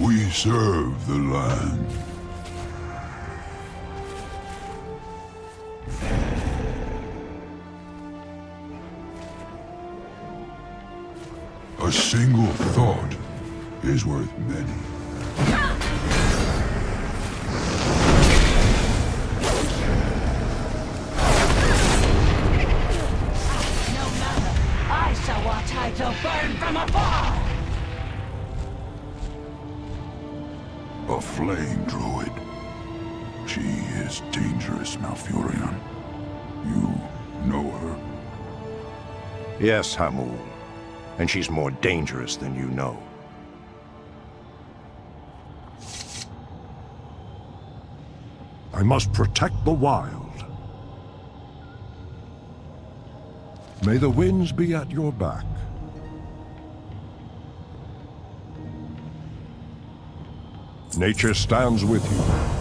We serve the land. A single thought is worth many. No matter. I shall watch Hyjal burn from afar! A flame druid. She is dangerous, Malfurion. You know her? Yes, Hamuul. And she's more dangerous than you know. I must protect the wild. May the winds be at your back. Nature stands with you.